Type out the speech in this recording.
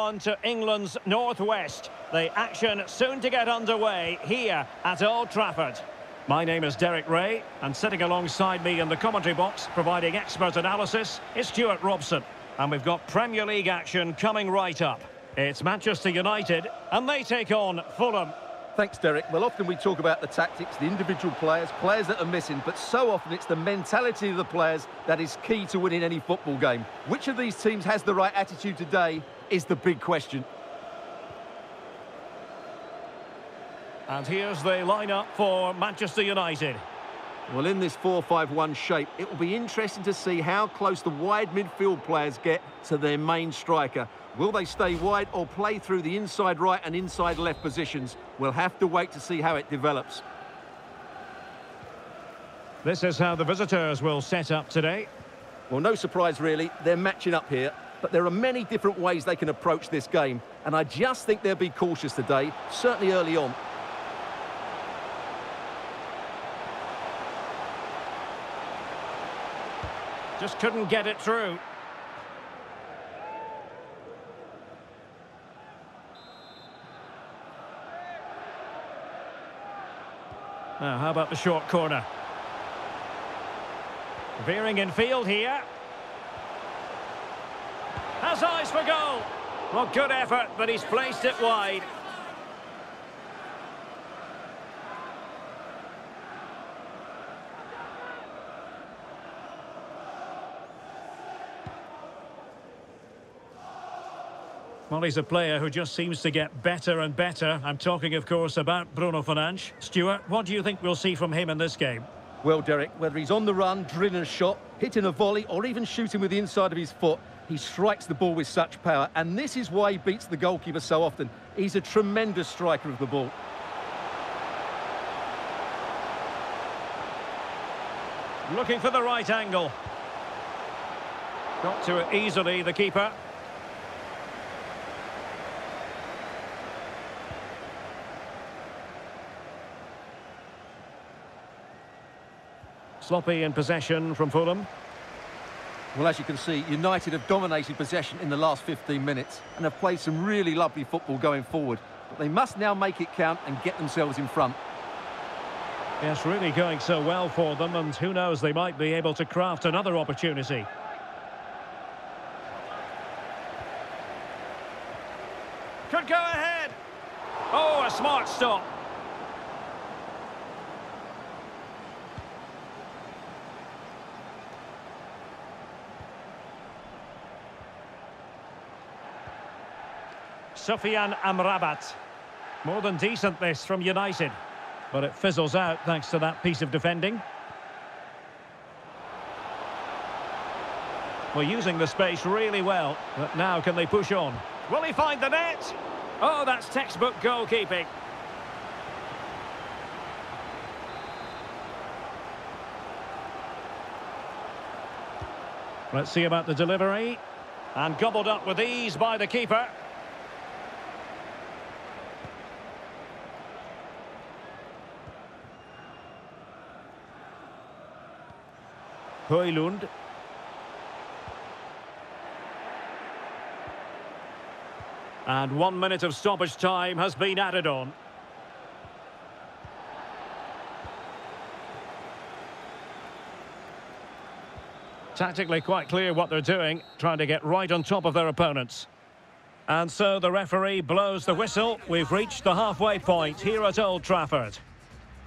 On to England's northwest. The action soon to get underway here at Old Trafford. My name is Derek Ray, and sitting alongside me in the commentary box, providing expert analysis, is Stuart Robson. And we've got Premier League action coming right up. It's Manchester United, and they take on Fulham. Thanks, Derek. Well, often we talk about the tactics, the individual players, players that are missing, but so often it's the mentality of the players that is key to winning any football game. Which of these teams has the right attitude today is the big question. And here's the lineup for Manchester United. Well, in this 4-5-1 shape, it will be interesting to see how close the wide midfield players get to their main striker. Will they stay wide or play through the inside right and inside left positions? We'll have to wait to see how it develops. This is how the visitors will set up today. Well, no surprise really, they're matching up here, but there are many different ways they can approach this game, and I just think they'll be cautious today, certainly early on. Just couldn't get it through. Now, how about the short corner? Veering in field here. Has eyes for goal. Well, good effort, but he's placed it wide. Well, he's a player who just seems to get better and better. I'm talking, of course, about Bruno Fernandes. Stuart, what do you think we'll see from him in this game? Well, Derek, whether he's on the run, drilling a shot, hitting a volley, or even shooting with the inside of his foot, he strikes the ball with such power. And this is why he beats the goalkeeper so often. He's a tremendous striker of the ball. Looking for the right angle. Got to it easily, the keeper. Sloppy in possession from Fulham. Well, as you can see, United have dominated possession in the last 15 minutes and have played some really lovely football going forward. But they must now make it count and get themselves in front. Yes, really going so well for them, and who knows, they might be able to craft another opportunity. Could go ahead. Oh, a smart stop. Sofyan Amrabat. More than decent this from United. But it fizzles out thanks to that piece of defending. Well, using the space really well. But now can they push on? Will he find the net? Oh, that's textbook goalkeeping. Let's see about the delivery. And gobbled up with ease by the keeper. Højlund. And one minute of stoppage time has been added on. Tactically quite clear what they're doing, trying to get right on top of their opponents. And so the referee blows the whistle. We've reached the halfway point here at Old Trafford.